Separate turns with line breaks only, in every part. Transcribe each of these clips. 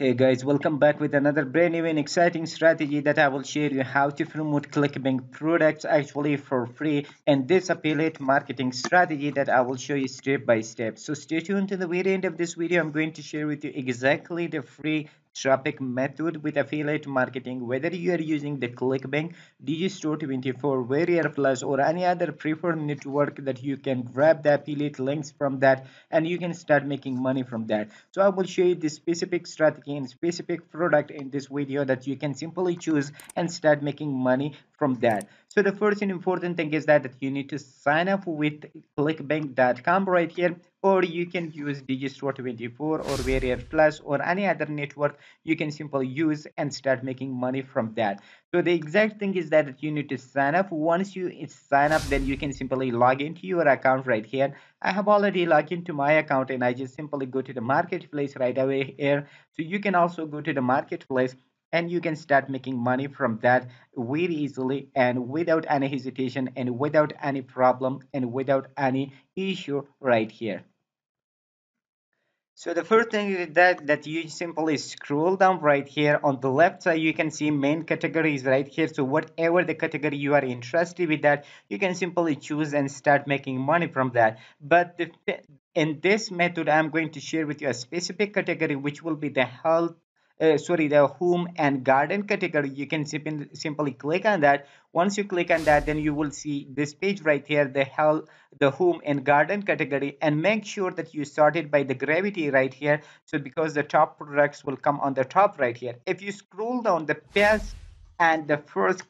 Hey guys, welcome back with another brand new and exciting strategy that I will share you how to promote ClickBank products actually for free and this affiliate marketing strategy that I will show you step by step. So stay tuned to the very end of this video. I'm going to share with you exactly the free traffic method with affiliate marketing whether you are using the clickbank digistore 24 warrior plus or any other preferred network that you can grab the affiliate links from that and you can start making money from that. So i will show you the specific strategy and specific product in this video that you can simply choose and start making money from that so the first and important thing is that, that you need to sign up with clickbank.com right here or you can use digistore 24 or warrior plus or any other network you can simply use and start making money from that. So the exact thing is that you need to sign up. Once you sign up then you can simply log into your account right here. I have already logged into my account and i just simply go to the marketplace right away here. So you can also go to the marketplace and you can start making money from that very easily and without any hesitation and without any problem and without any issue right here. So the first thing is that that you simply scroll down right here. On the left side you can see main categories right here. So whatever the category you are interested with that you can simply choose and start making money from that. But the, in this method i'm going to share with you a specific category which will be the health uh, sorry the home and garden category you can simply simply click on that. Once you click on that then you will see this page right here the hell the home and garden category. And make sure that you sort it by the gravity right here. So because the top products will come on the top right here. If you scroll down the best and the first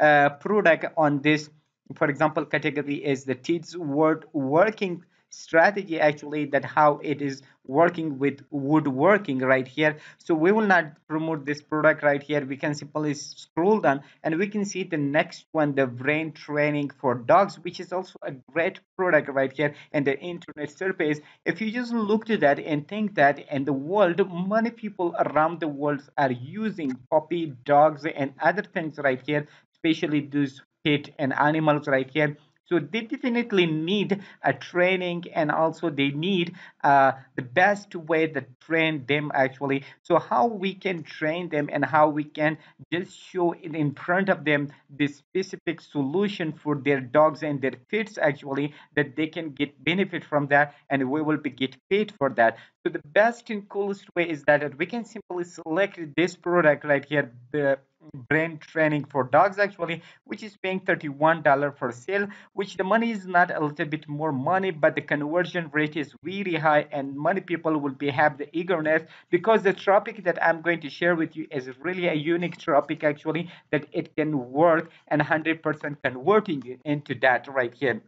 uh, product on this for example category is the kids word working strategy actually that how it is working with woodworking right here. So we will not promote this product right here. We can simply scroll down and we can see the next one the brain training for dogs which is also a great product right here and the internet surface. If you just look to that and think that in the world many people around the world are using puppy dogs and other things right here especially those pet and animals right here so they definitely need a training and also they need uh, the best way to train them actually. So how we can train them and how we can just show in front of them the specific solution for their dogs and their pets actually that they can get benefit from that and we will be get paid for that. So the best and coolest way is that we can simply select this product right here the brain training for dogs actually which is paying 31 dollar for sale which the money is not a little bit more money but the conversion rate is really high and many people will be have the eagerness because the topic that i'm going to share with you is really a unique topic actually that it can work and 100 percent converting into that right here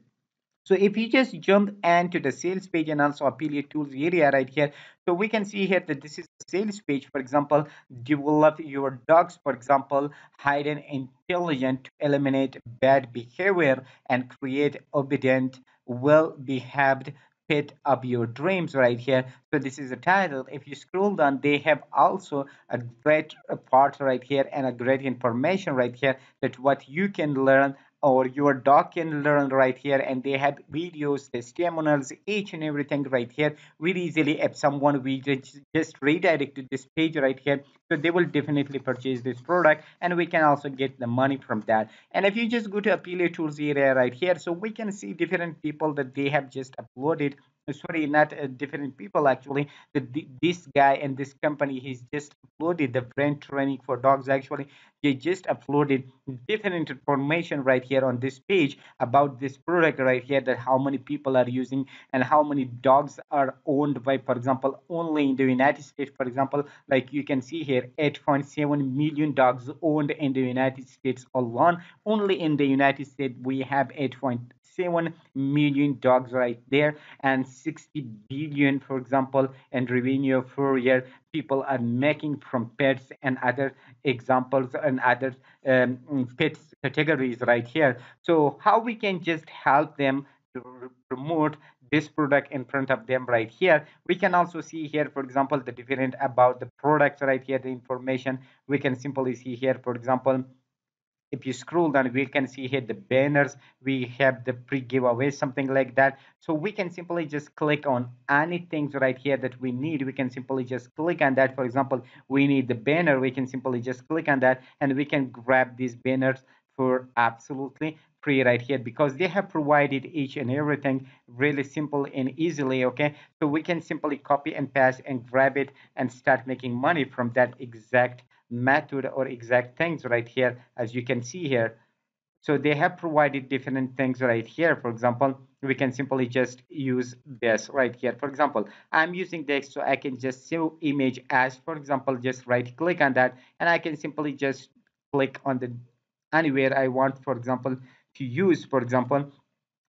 so if you just jump into the sales page and also affiliate tools area right here, so we can see here that this is the sales page, for example, develop your dogs, for example, hidden intelligent to eliminate bad behavior and create obedient, well-behaved pet of your dreams right here. So this is the title. If you scroll down they have also a great part right here and a great information right here that what you can learn or your dog can learn right here and they have videos testimonials each and everything right here. Really easily if someone we just redirect to this page right here so they will definitely purchase this product and we can also get the money from that. And if you just go to affiliate tools area right here so we can see different people that they have just uploaded sorry not uh, different people actually. The, this guy and this company he's just uploaded the brain training for dogs. Actually they just uploaded different information right here on this page about this product right here that how many people are using and how many dogs are owned by for example only in the united states. For example like you can see here 8.7 million dogs owned in the united states alone. Only in the united states we have 8. 7 million dogs right there and 60 billion for example in revenue per year. People are making from pets and other examples and other um, pets categories right here. So how we can just help them to promote this product in front of them right here? We can also see here for example the different about the products right here the information. We can simply see here for example if you scroll down we can see here the banners. We have the pre giveaway something like that. So we can simply just click on anything right here that we need. We can simply just click on that. For example we need the banner. We can simply just click on that and we can grab these banners for absolutely free right here because they have provided each and everything really simple and easily okay? So we can simply copy and paste and grab it and start making money from that exact method or exact things right here as you can see here. So they have provided different things right here. For example we can simply just use this right here. For example i'm using this so i can just save image as for example just right click on that and i can simply just click on the anywhere i want for example to use for example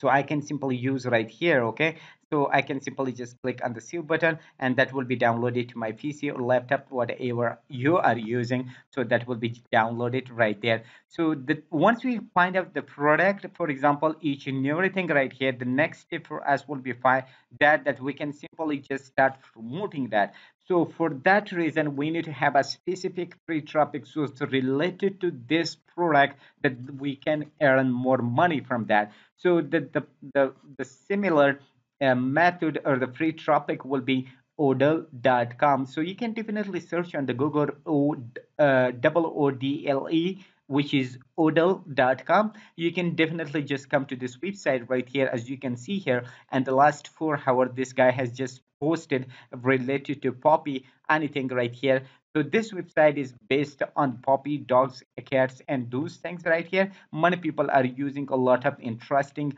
so I can simply use right here okay? So I can simply just click on the save button and that will be downloaded to my PC or laptop whatever you are using. So that will be downloaded right there. So the once we find out the product for example each and everything right here the next step for us will be find that that we can simply just start promoting that so for that reason, we need to have a specific free traffic source related to this product that we can earn more money from that. So the the the, the similar uh, method or the free traffic will be oodle.com. So you can definitely search on the Google O uh, double O D L E which is oodle.com you can definitely just come to this website right here as you can see here and the last four hour this guy has just posted related to Poppy, anything right here. So this website is based on puppy dogs cats and those things right here. Many people are using a lot of interesting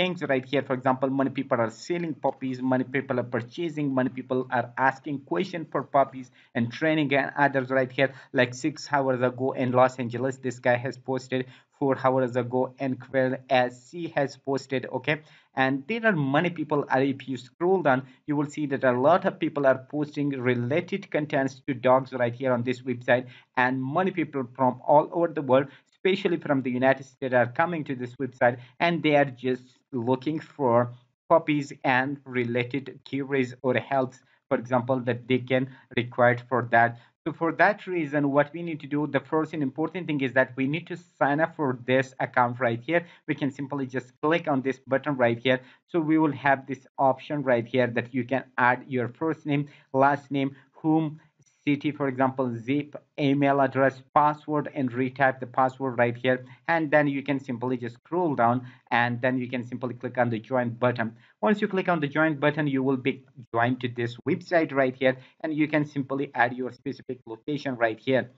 things right here. For example many people are selling puppies many people are purchasing many people are asking question for puppies and training and others right here. Like six hours ago in los angeles this guy has posted four hours ago and as she has posted okay? And there are many people uh, if you scroll down you will see that a lot of people are posting related contents to dogs right here on this website. And many people from all over the world especially from the United States, are coming to this website and they are just looking for puppies and related queries or health, for example, that they can require for that. So for that reason, what we need to do, the first and important thing is that we need to sign up for this account right here. We can simply just click on this button right here. So we will have this option right here that you can add your first name, last name, whom city for example zip email address password and retype the password right here. And then you can simply just scroll down and then you can simply click on the join button. Once you click on the join button you will be joined to this website right here and you can simply add your specific location right here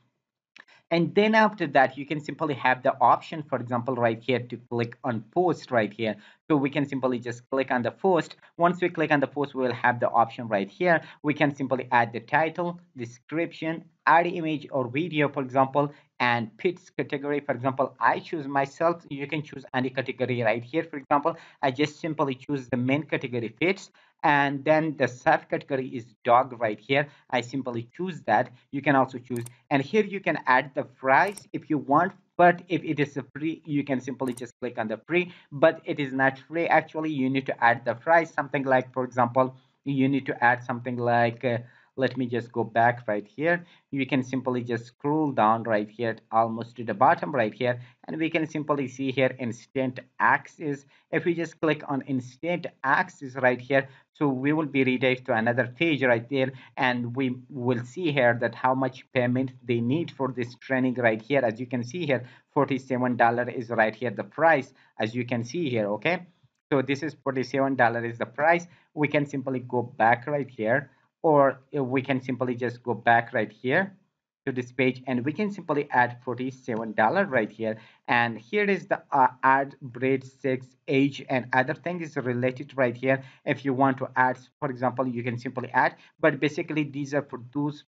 and then after that you can simply have the option for example right here to click on post right here. So we can simply just click on the post. Once we click on the post we will have the option right here. We can simply add the title description add image or video for example and pits category. For example i choose myself. You can choose any category right here. For example i just simply choose the main category pits and then the subcategory is dog right here. I simply choose that. You can also choose. And here you can add the price if you want but if it is a free you can simply just click on the free but it is not free. Actually you need to add the price something like for example you need to add something like uh, let me just go back right here. You can simply just scroll down right here almost to the bottom right here and we can simply see here instant access. If we just click on instant access right here so we will be redirected to another page right there and we will see here that how much payment they need for this training right here. As you can see here 47 dollar is right here the price as you can see here okay? So this is 47 dollar is the price. We can simply go back right here or we can simply just go back right here to this page and we can simply add $47 right here. And here is the uh, add breed sex age and other things related right here. If you want to add for example you can simply add. But basically these are for those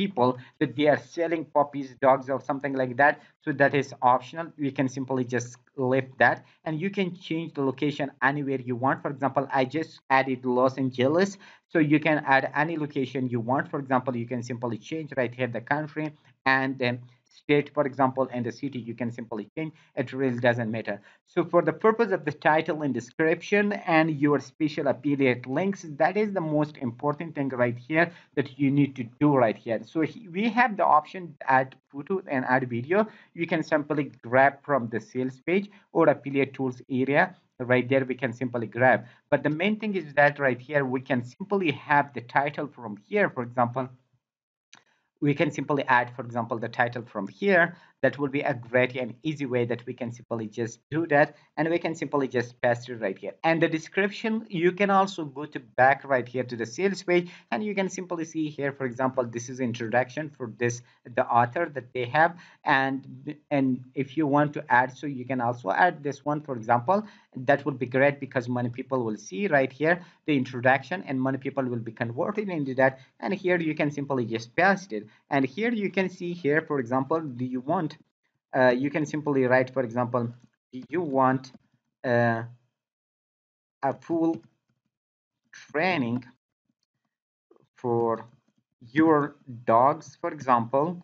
people that they are selling puppies dogs or something like that. So that is optional. You can simply just leave that. And you can change the location anywhere you want. For example i just added los angeles. So you can add any location you want. For example you can simply change right here the country and then state for example and the city you can simply change. It really doesn't matter. So for the purpose of the title and description and your special affiliate links that is the most important thing right here that you need to do right here. So we have the option add photo and add video. You can simply grab from the sales page or affiliate tools area right there we can simply grab. But the main thing is that right here we can simply have the title from here for example we can simply add for example the title from here that will be a great and easy way that we can simply just do that and we can simply just paste it right here. And the description you can also go to back right here to the sales page and you can simply see here for example this is introduction for this the author that they have. And and if you want to add so you can also add this one for example. That would be great because many people will see right here the introduction and many people will be converted into that. And here you can simply just paste it. And here you can see here for example do you want uh, you can simply write for example you want uh, a full training for your dogs for example.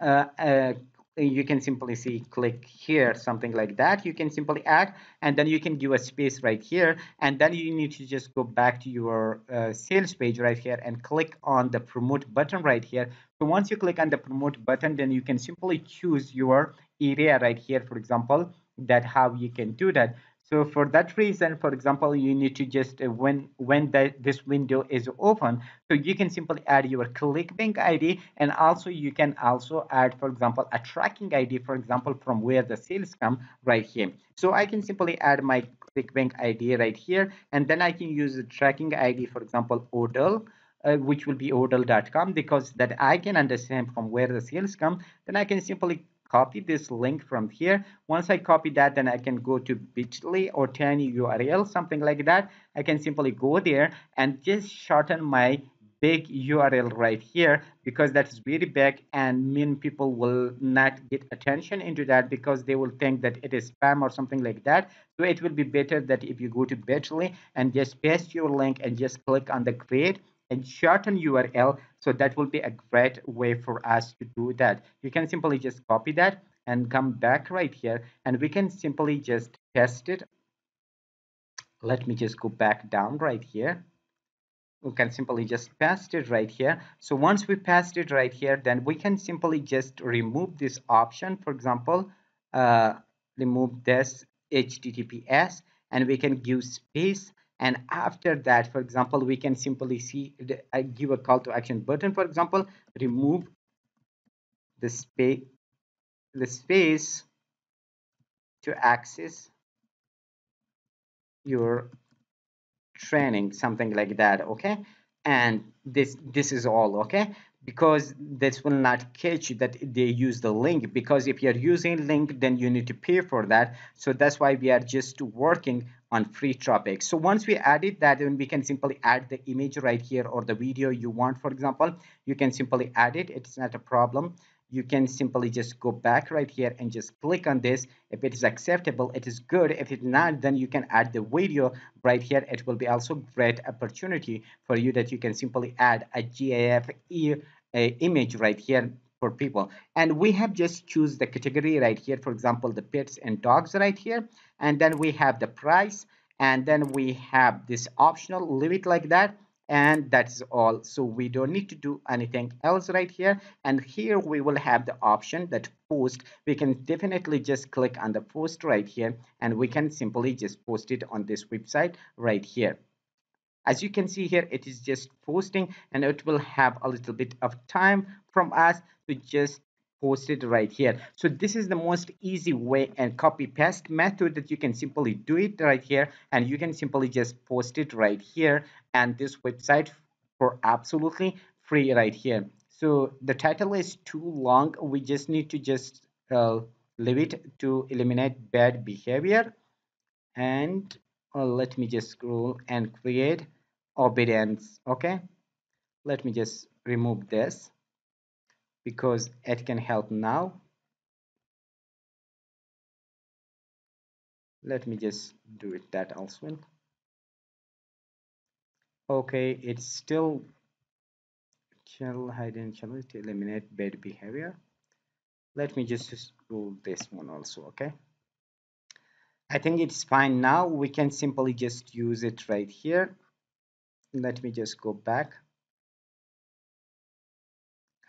Uh, uh you can simply see click here something like that. You can simply add and then you can give a space right here. And then you need to just go back to your uh, sales page right here and click on the promote button right here so once you click on the promote button then you can simply choose your area right here for example that how you can do that so for that reason, for example, you need to just uh, when when the, this window is open, so you can simply add your ClickBank ID and also you can also add, for example, a tracking ID, for example, from where the sales come right here. So I can simply add my ClickBank ID right here, and then I can use the tracking ID, for example, Oodle. Uh, which will be oodle.com because that I can understand from where the sales come then I can simply copy this link from here. Once i copy that then i can go to bit.ly or tiny url something like that. I can simply go there and just shorten my big url right here because that is very big and many people will not get attention into that because they will think that it is spam or something like that. So it will be better that if you go to bit.ly and just paste your link and just click on the create and shorten URL. So that will be a great way for us to do that. You can simply just copy that and come back right here and we can simply just test it. Let me just go back down right here. We can simply just paste it right here. So once we paste it right here, then we can simply just remove this option. For example, uh, remove this HTTPS and we can give space and after that for example we can simply see I uh, give a call to action button for example remove the space the space to access your training something like that okay? And this this is all okay? Because this will not catch that they use the link because if you're using link then you need to pay for that. So that's why we are just working on free topics. So once we added that then we can simply add the image right here or the video you want for example. You can simply add it. It's not a problem. You can simply just go back right here and just click on this. If it is acceptable it is good. If it's not then you can add the video right here. It will be also great opportunity for you that you can simply add a gif image right here for people. And we have just choose the category right here for example the pets and dogs right here. And then we have the price. And then we have this optional leave it like that. And that's all. So we don't need to do anything else right here. And here we will have the option that post. We can definitely just click on the post right here. And we can simply just post it on this website right here as you can see here it is just posting and it will have a little bit of time from us to just post it right here. So this is the most easy way and copy paste method that you can simply do it right here and you can simply just post it right here and this website for absolutely free right here. So the title is too long. We just need to just uh, leave it to eliminate bad behavior and uh, let me just scroll and create obedience okay? Let me just remove this because it can help now. Let me just do it that also. Okay it's still channel hidden channel to eliminate bad behavior. Let me just rule this one also okay I think it's fine now. We can simply just use it right here. Let me just go back.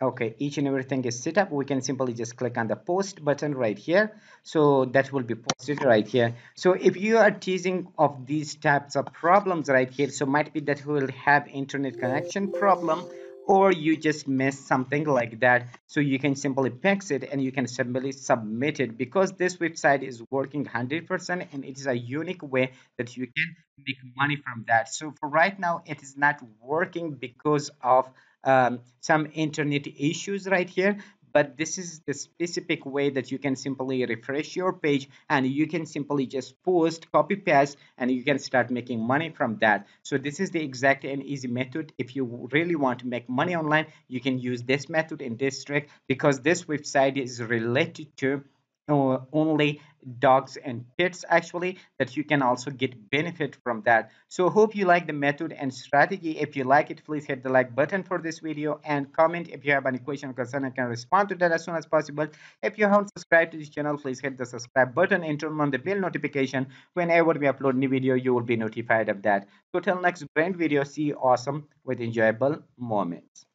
Okay each and everything is set up. We can simply just click on the post button right here. So that will be posted right here. So if you are teasing of these types of problems right here so might be that we will have internet connection problem or you just miss something like that. So you can simply fix it and you can simply submit it because this website is working 100% and it is a unique way that you can make money from that. So for right now it is not working because of um, some internet issues right here but this is the specific way that you can simply refresh your page and you can simply just post copy paste and you can start making money from that. So this is the exact and easy method. If you really want to make money online you can use this method in this trick because this website is related to uh, only dogs and pets actually that you can also get benefit from that. So hope you like the method and strategy. If you like it please hit the like button for this video and comment. If you have any question or concern i can respond to that as soon as possible. If you haven't subscribed to this channel please hit the subscribe button and turn on the bell notification. Whenever we upload new video you will be notified of that. So till next brand video see you awesome with enjoyable moments